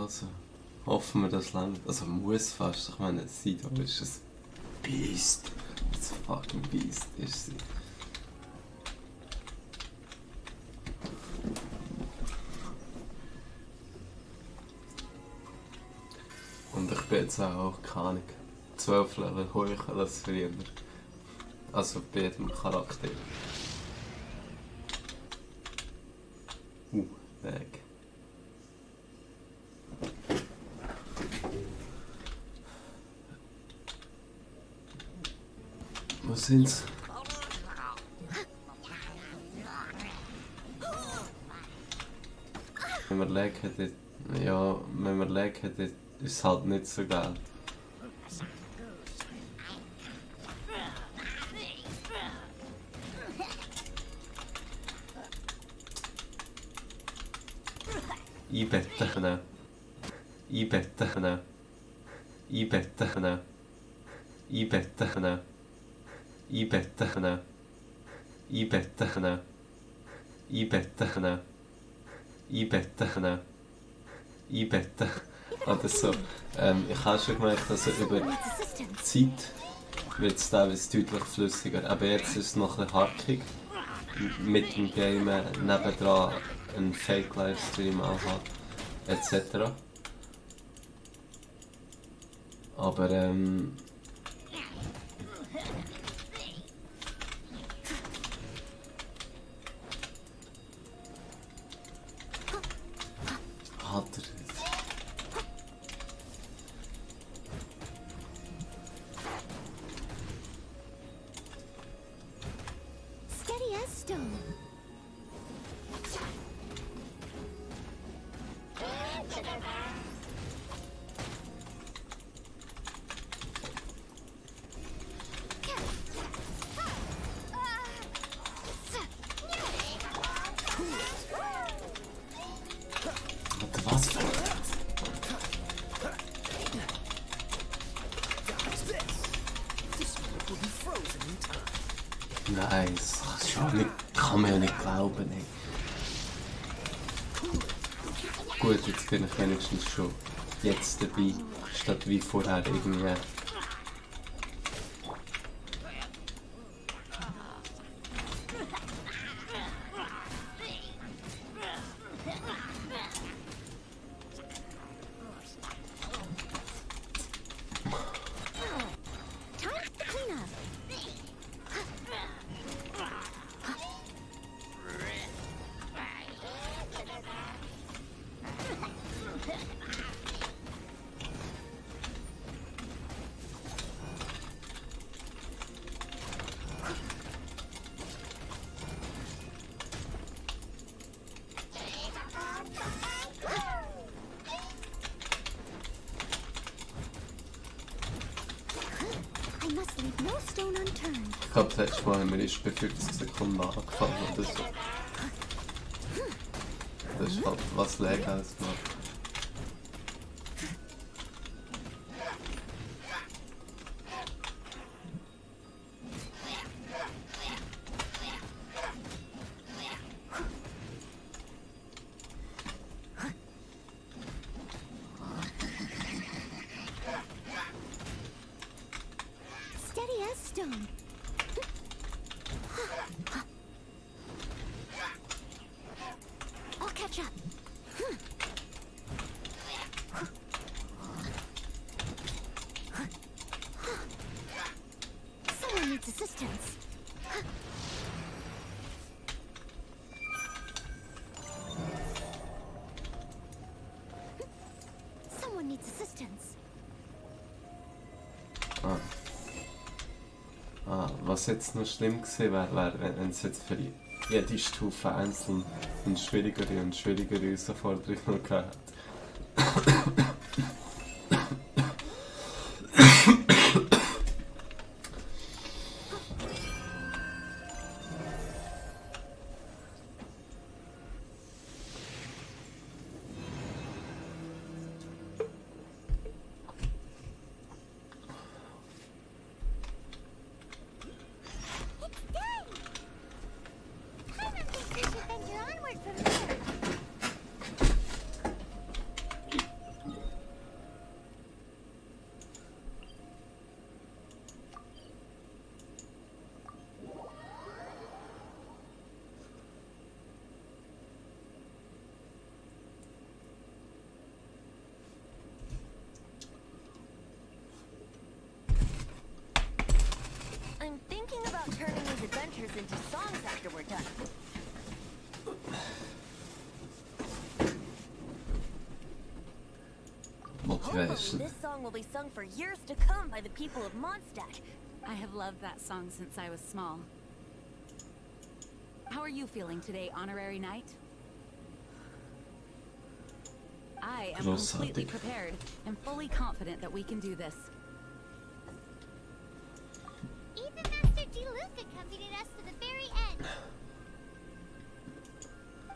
Also, hoffen wir, das langt. Also muss fast. Ich meine, Sido ist ein Beast. Ein fucking Beast ist sie. Und ich bin jetzt auch, keine Ahnung, 12 Level höher als früher. Also bei jedem Charakter. Uh, weg. ziens. Mit mir leid, hätte ja, wenn man leid, hätte ist halt nicht so geil. Oder so. Ähm, ich habe schon gemerkt, dass er über Zeit wird es teilweise deutlich flüssiger. Aber jetzt ist es noch ein bisschen hackig. Mit dem Game nebendran einen Fake-Livestream anhat, etc. Aber ähm, wie, staat wie voor haar rekening. Ja. Glaube, das letzte Mal haben wir erst bei 50 Sekunden angefangen oder so. Das ist halt, was Lag Someone needs assistance. Someone needs assistance. Ah. Ah, was jetzt noch schlimm gewesen wäre, wär, wenn wenn es jetzt für jede Stufe einzeln eine schwierigere und schwierigere Herausforderung noch gehabt adventures into songs after we're done. Hopefully, Motivation. this song will be sung for years to come by the people of Mondstadt. I have loved that song since I was small. How are you feeling today, Honorary Knight? I am completely prepared and fully confident that we can do this. Us to the very end.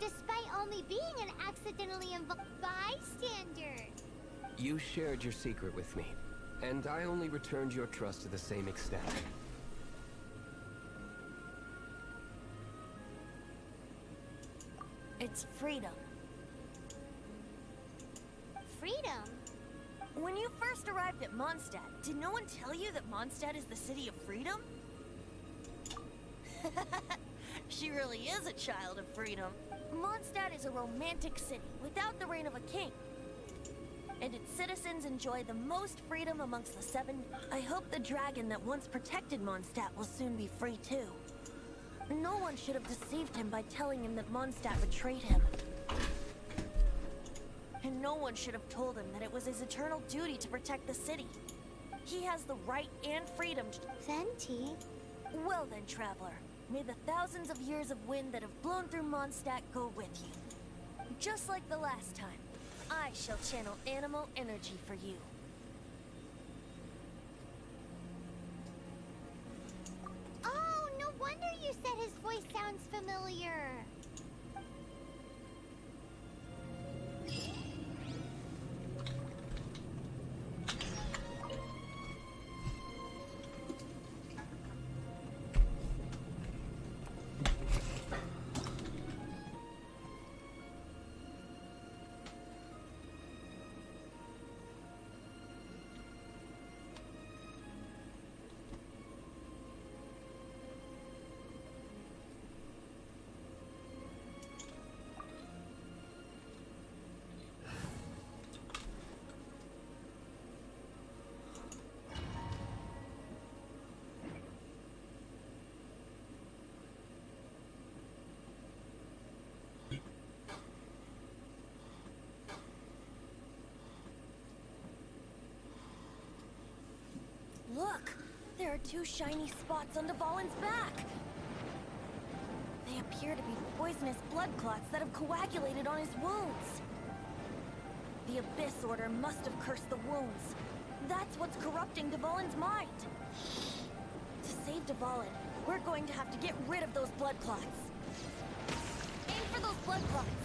Despite only being an accidentally involved bystander. You shared your secret with me, and I only returned your trust to the same extent. It's freedom. Freedom. When you first arrived at Mondstadt, did no one tell you that Mondstadt is the city of freedom? she really is a child of freedom. Mondstadt is a romantic city without the reign of a king. And its citizens enjoy the most freedom amongst the seven. I hope the dragon that once protected Mondstadt will soon be free too. No one should have deceived him by telling him that Mondstadt betrayed him. And no one should have told him that it was his eternal duty to protect the city. He has the right and freedom to... Venti. Well then, traveler, may the thousands of years of wind that have blown through Mondstadt go with you. Just like the last time, I shall channel Anemo energy for you. Two shiny spots on Dvalin's back! They appear to be poisonous blood clots that have coagulated on his wounds. The Abyss Order must have cursed the wounds. That's what's corrupting Dvalin's mind. To save Dvalin, we're going to have to get rid of those blood clots. Aim for those blood clots!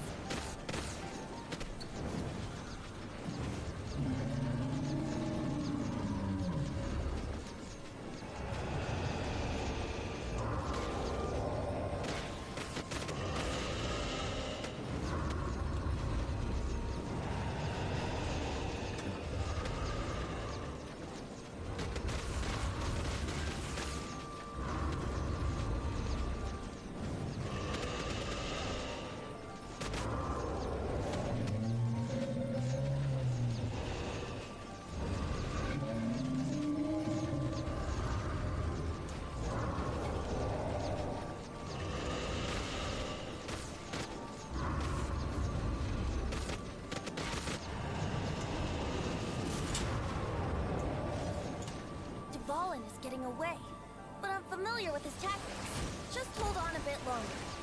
Dvalin is getting away, but I'm familiar with his tactics. Just hold on a bit longer.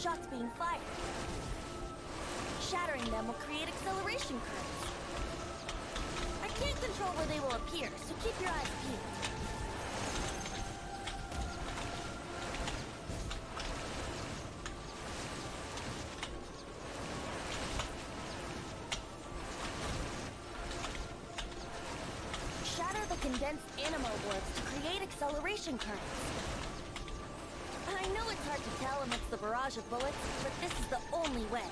Shots being fired. Shattering them will create acceleration currents. I can't control where they will appear, so keep your eyes peeled. Shatter the condensed Anemo warps to create acceleration currents. It's hard to tell amidst the barrage of bullets, but this is the only way.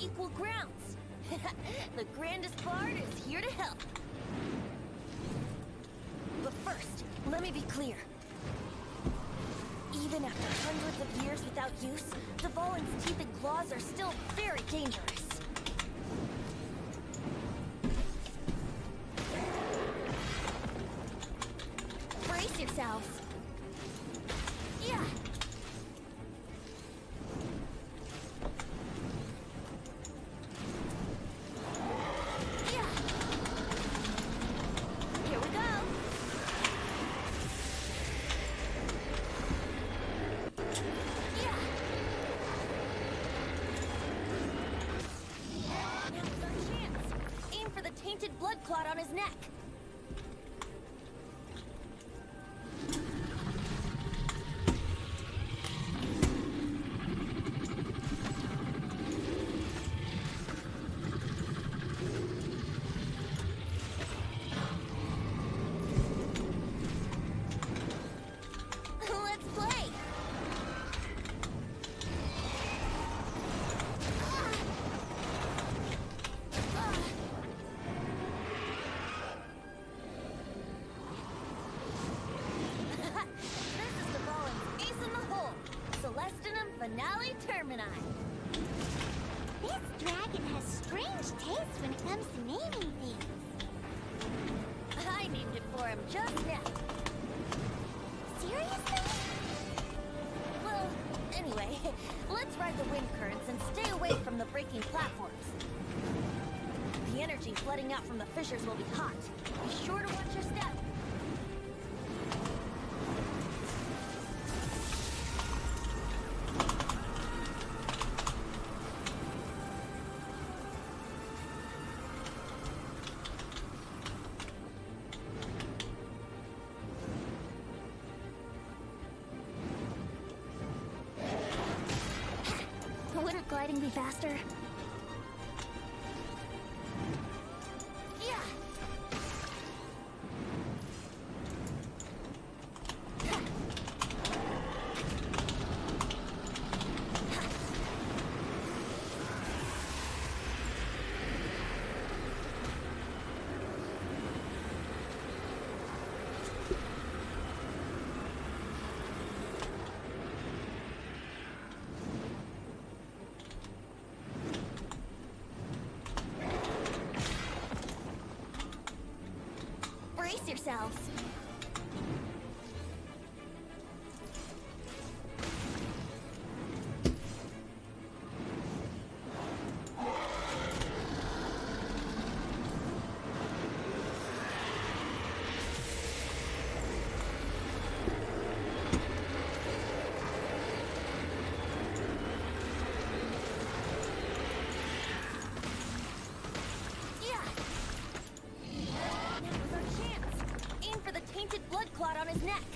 Equal grounds. the grandest bard is here to help. But first, let me be clear. Even after hundreds of years without use, the Dvalin's teeth and claws are still very dangerous. Clot on his neck. Celestinum Termini. This dragon has strange tastes when it comes to naming things. I named it for him just now. Seriously? Well, anyway, let's ride the wind currents and stay away from the breaking platforms. The energy flooding out from the fissures will be hot. Be sure to watch your step. Yourselves. Blood clot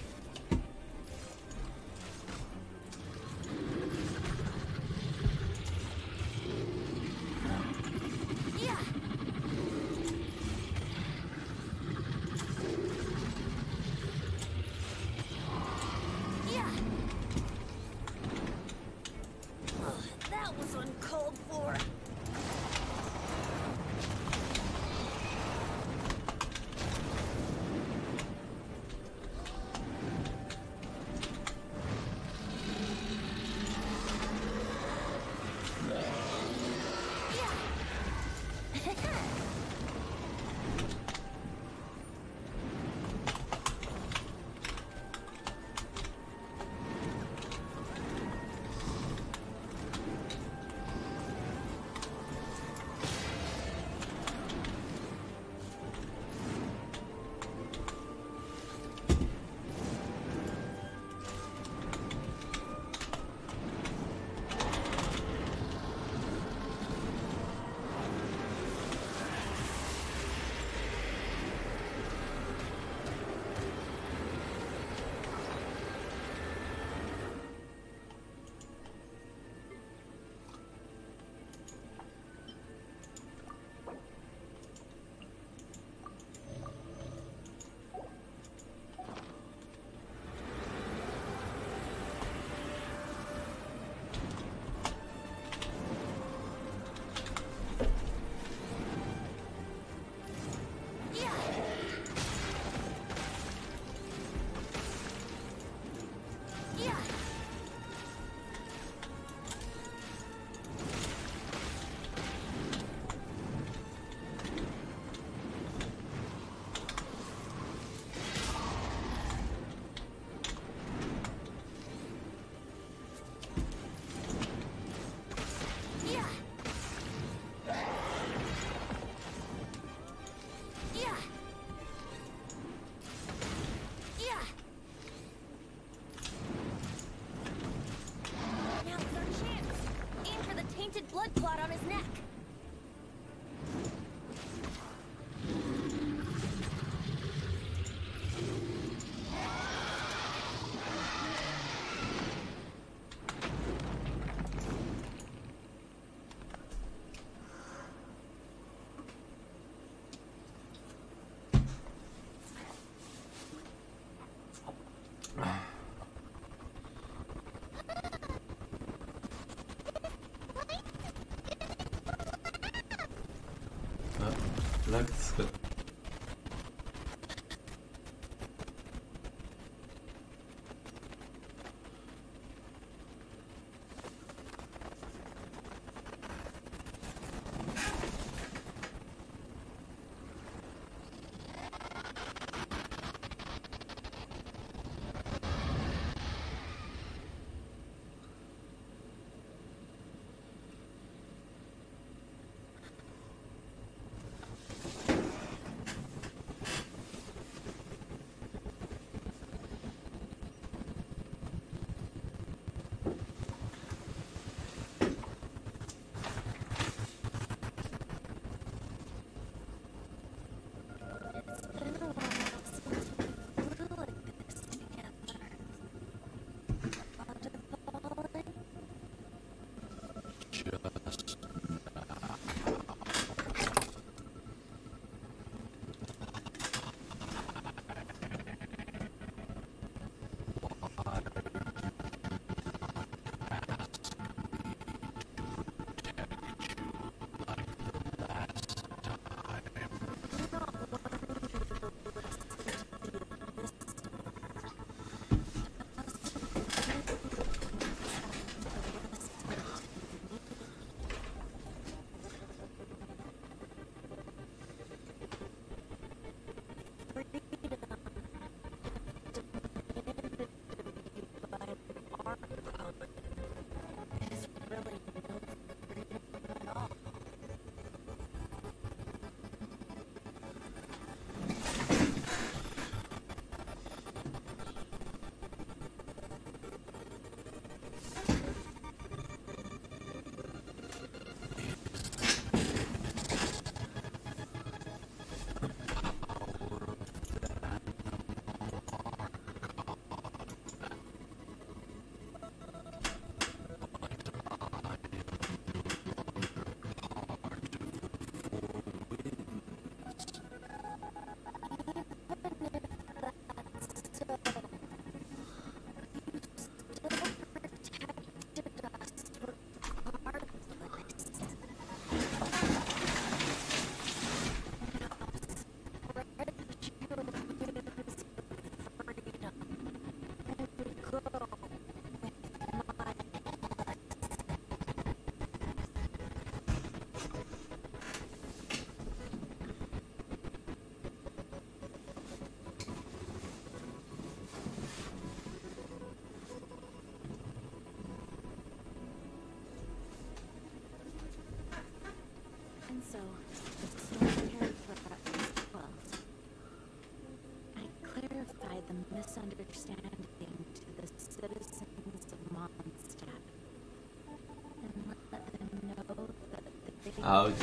Audio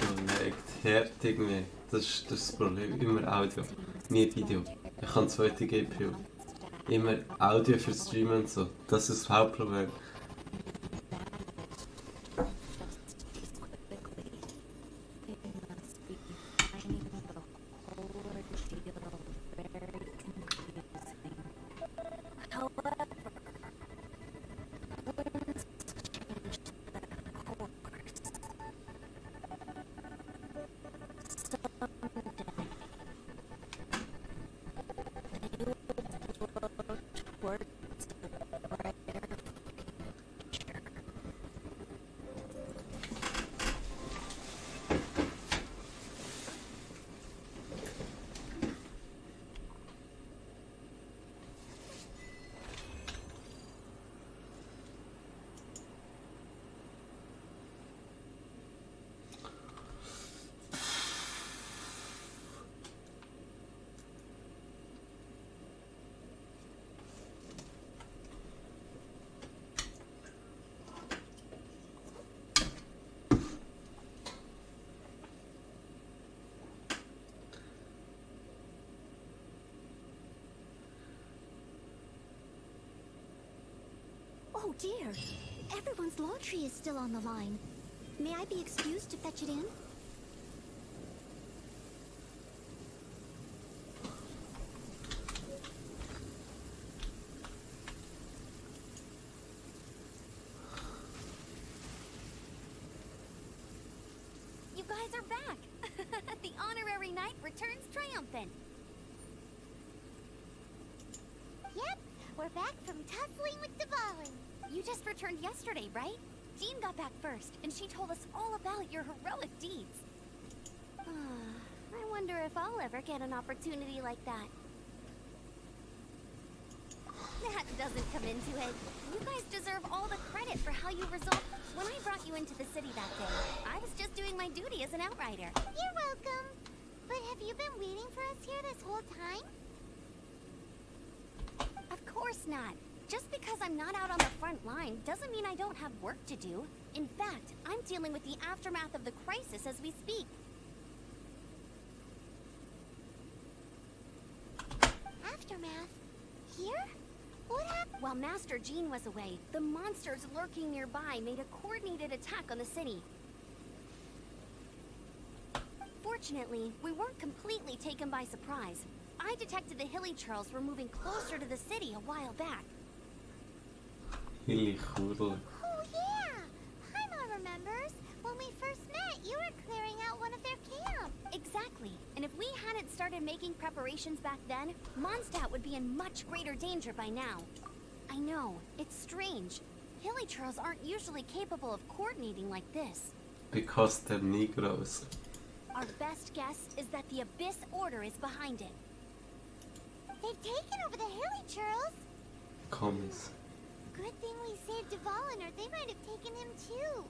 legt fertig mit. Das ist das Problem. Immer Audio, nie Video. Ich habe zweite GPU. Immer Audio für Streamen und so. Das ist das Hauptproblem. Oh dear. Everyone's laundry is still on the line. May I be excused to fetch it in? You guys are back! the honorary knight returns triumphant. Yep, we're back just returned yesterday, right? Jean got back first, and she told us all about your heroic deeds. Ah, I wonder if I'll ever get an opportunity like that. That doesn't come into it. You guys deserve all the credit for how you resolved. When I brought you into the city that day, I was just doing my duty as an outrider. You're welcome. But have you been waiting for us here this whole time? Of course not. Just because I'm not out on the front line doesn't mean I don't have work to do. In fact, I'm dealing with the aftermath of the crisis as we speak. Aftermath? Here? What happened? While Master Jean was away, the monsters lurking nearby made a coordinated attack on the city. Fortunately, we weren't completely taken by surprise. I detected the Hilichurls were moving closer to the city a while back. Hilly Churl. Oh yeah! Paimon remembers. When we first met, you were clearing out one of their camps. Exactly. And if we hadn't started making preparations back then, Mondstadt would be in much greater danger by now. I know. It's strange. Hilichurls aren't usually capable of coordinating like this. Because they're Negroes. Our best guess is that the Abyss Order is behind it. They've taken over the Hilichurls. Commies. Good thing we saved Dvalin, or they might have taken him too.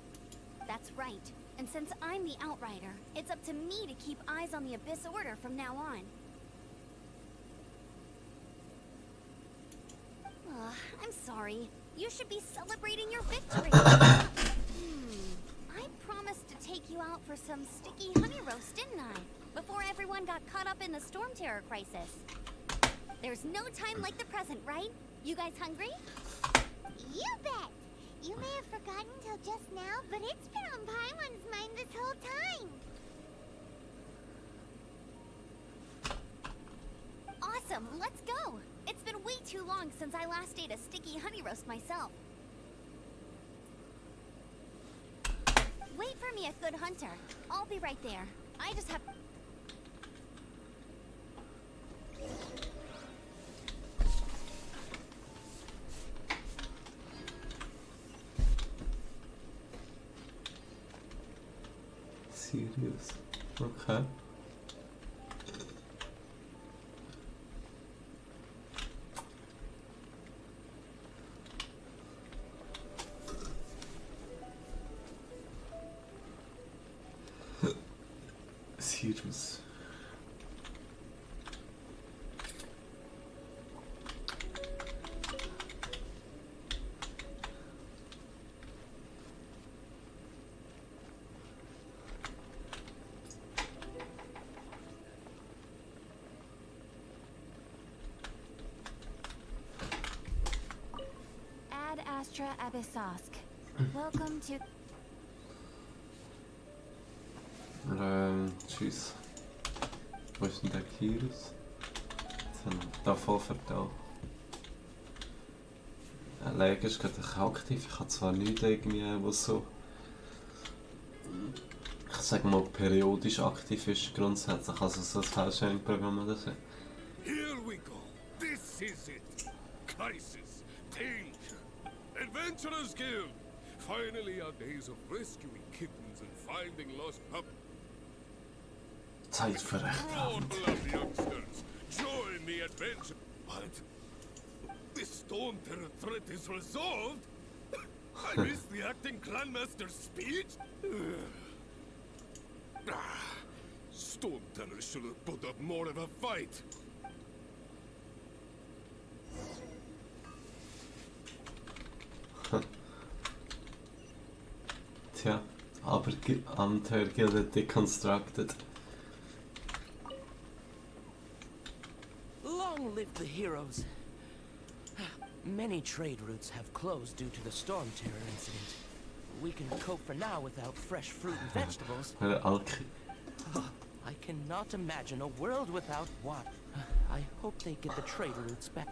That's right. And since I'm the Outrider, it's up to me to keep eyes on the Abyss Order from now on. Ugh, I'm sorry. You should be celebrating your victory. hmm. I promised to take you out for some sticky honey roast, didn't I? Before everyone got caught up in the Storm Terror crisis. There's no time like the present, right? You guys hungry? You bet! You may have forgotten till just now, but it's been on Paimon's mind this whole time. Awesome, let's go! It's been way too long since I last ate a sticky honey roast myself. Wait for me a good hunter. I'll be right there. I just have... Okay. Astra Abyssosk. Welcome to... Ähm, tschüss. Wo ist denn der Kirus? Jetzt haben wir da voll vertan. Ein Lager ist gerade aktiv. Ich habe zwar nichts irgendwie, was so... Ich sag mal periodisch aktiv ist grundsätzlich, also so ein Fallschirmprogramm oder so. Here we go. This is it. Guild. Finally, our days of rescuing kittens and finding lost pups. Zeit für Rechthaben. Blood youngsters, join the adventure. But This Storm Terror threat is resolved? I missed the acting clanmaster's speech? Ah, Storm Terror should have put up more of a fight. Tja, aber Gi- Abenteuergilde deconstructed. Long live the heroes. Many trade routes have closed due to the Storm Terror incident. We can cope for now without fresh fruit and vegetables. Er Alki. I cannot imagine a world without water. I hope they get the trade routes back.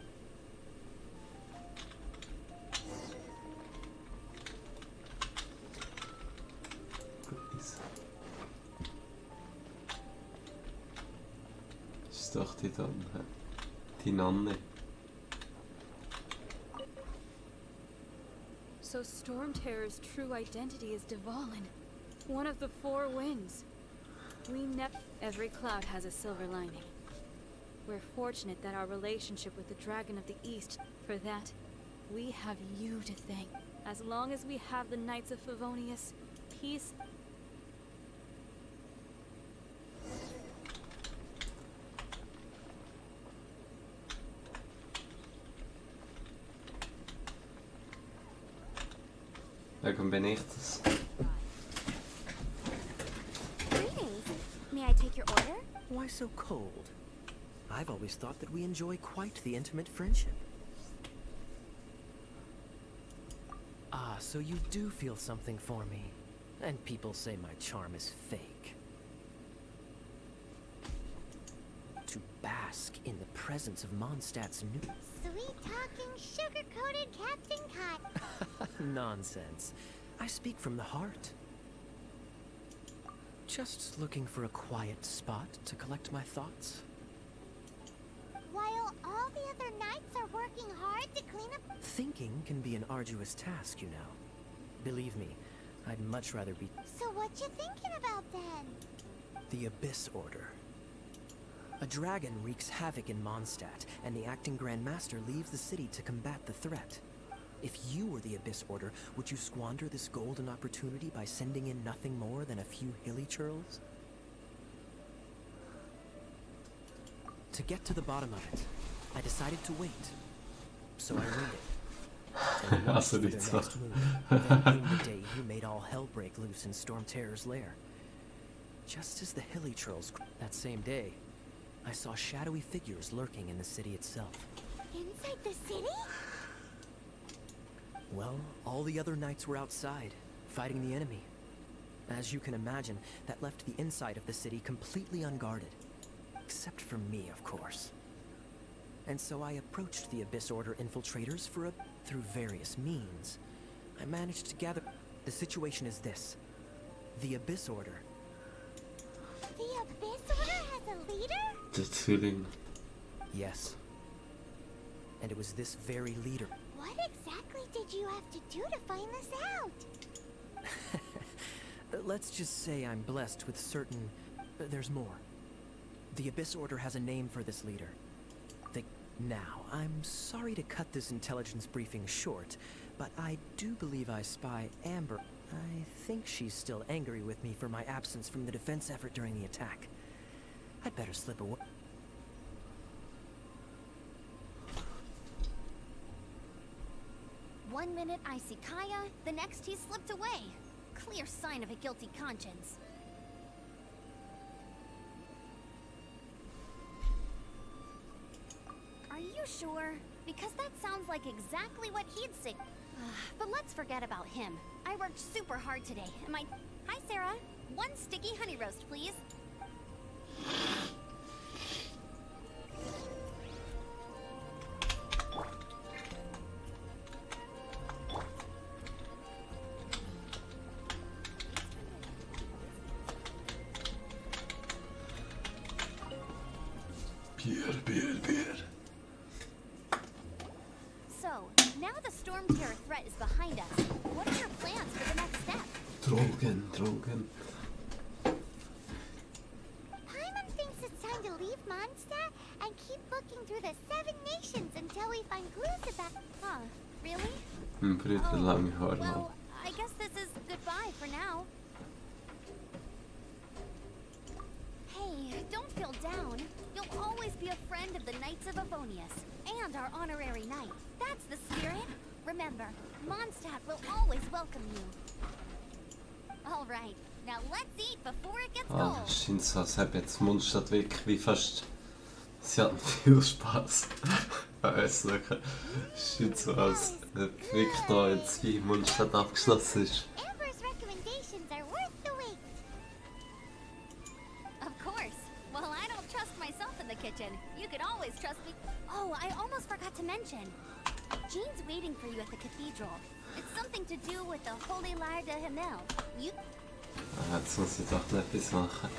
So Storm Terror's true identity is Dvalin, one of the four winds. We never. Every cloud has a silver lining. We're fortunate that our relationship with the Dragon of the East. For that, we have you to thank. As long as we have the Knights of Favonius, peace. Welkom ben ich? Greetings. May I take your order? Why so cold? I've always thought that we enjoy quite the intimate friendship. Ah, so you do feel something for me. And people say my charm is fake. To bask in the presence of Mondstadt's new... Sweet talking, sugar coated Captain Cut. Nonsense. I speak from the heart. Just looking for a quiet spot to collect my thoughts. While all the other knights are working hard to clean up. Thinking can be an arduous task, you know. Believe me, I'd much rather be So what you thinking about then? the Abyss Order. A dragon wreaks havoc in Mondstadt, and the acting Grand Master leaves the city to combat the threat. If you were the Abyss Order, would you squander this golden opportunity by sending in nothing more than a few Hilichurls? To get to the bottom of it, I decided to wait. So I waited. And watched Also for their nicht next move. Then came the day you made all hell break loose in Storm Terror's lair. Just as the Hilichurls, cr- that same day, I saw shadowy figures lurking in the city itself. Inside the city? Well, all the other knights were outside, fighting the enemy. As you can imagine, that left the inside of the city completely unguarded. Except for me, of course. And so I approached the Abyss Order infiltrators for a... through various means. I managed to gather... The situation is this. The Abyss Order The Abyss Order has a leader? Der Zwilling. Yes. And it was this very leader. What exactly did you have to do to find this out? Let's just say I'm blessed with certain. uh, there's more. The Abyss Order has a name for this leader. The. Now, I'm sorry to cut this intelligence briefing short, but I do believe I spy Amber. I think she's still angry with me for my absence from the defense effort during the attack. I'd better slip away. One minute I see Kaeya, the next he slipped away. Clear sign of a guilty conscience. Are you sure? Because that sounds like exactly what he'd say. Ah, but let's forget about him. I worked super hard today, and my... Hi, Sara. One sticky honey roast, please. Bier, Bier, Bier. So, now the Storm Terror threat is behind us. What are your plans for the next step? Drogen, Drogen. Paimon thinks it's time to leave Mondstadt and keep looking through the Seven Nations until we find clues about... Huh, really? Mein Bruder lange Haare Well, hat. I guess this is goodbye for now. Hey, don't feel down. You'll always be a friend of the Knights of Favonius and our honorary knight. That's the spirit. Remember, Mondstadt will always welcome you. All right, now let's eat before it gets Ah, cold. es scheint so, hätte jetzt Mondstadt wirklich fast... Sie hatten viel Spaß beim Essen. Es scheint so, als wirklich da jetzt wie Mondstadt abgeschlossen ist. Amber's recommendations are worth the wait. Of course. Well, I don't trust myself in the kitchen. You can always trust me. Oh, I almost forgot to mention. Jean's waiting for you at the cathedral. It's something to do with the Holy Lyre der Himmel. You Ah, de 107 heures tapées, c'est un hack.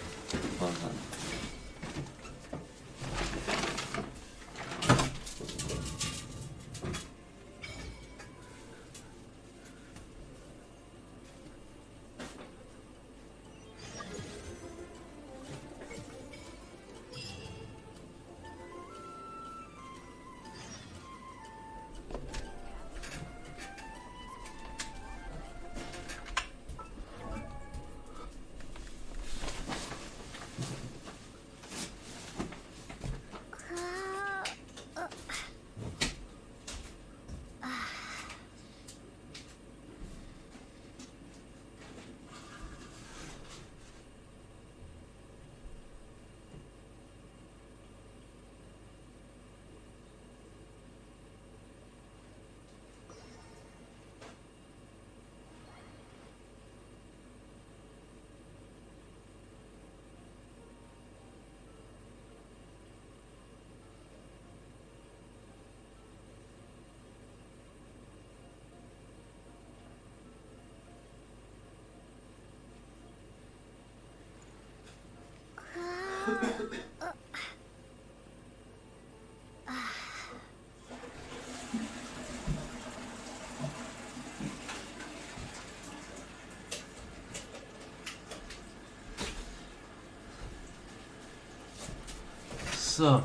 So.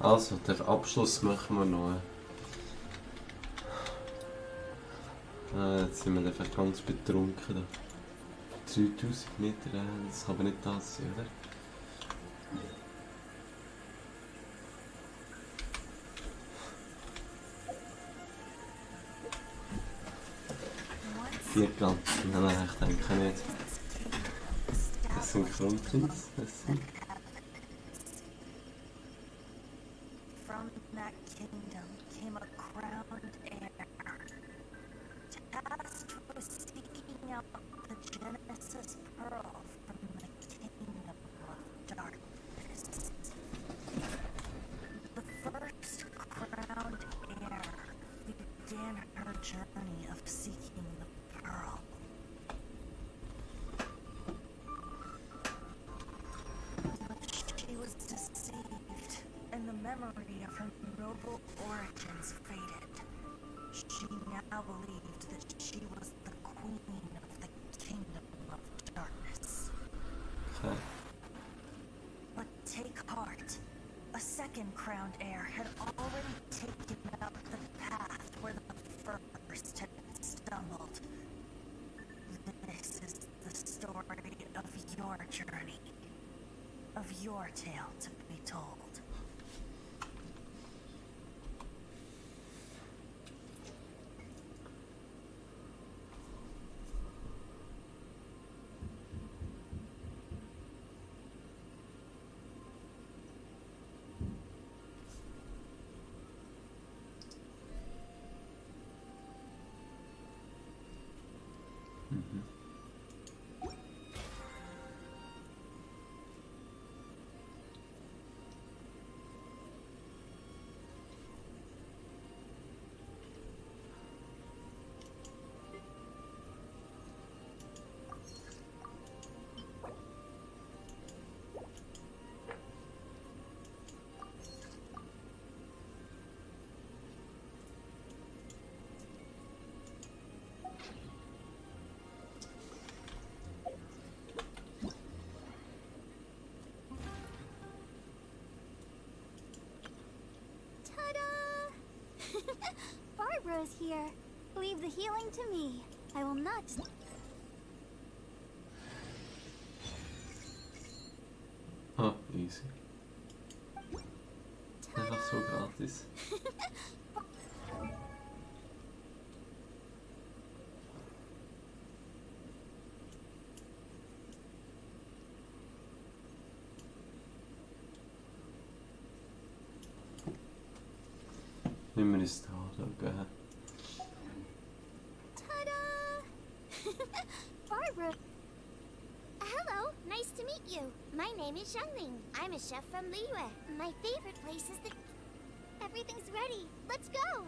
Also, den Abschluss machen wir noch. Jetzt sind wir einfach ganz betrunken. 3000 Meter, äh, das kann aber nicht das sein, oder? Vier Pflanzen, nein, nein, ich denke nicht. Das sind Kronprinz, das sind... your tale to be told. Mm-hmm. Ta-da! Barbara's here. Leave the healing to me. I will not. Ah, easy. Einfach Nimm mir das da, schauen. Ta-da! Barbara. Hello, nice to meet you. My name is Xiangling. I'm a chef from Liyue. My favorite place is the... Everything's ready. Let's go.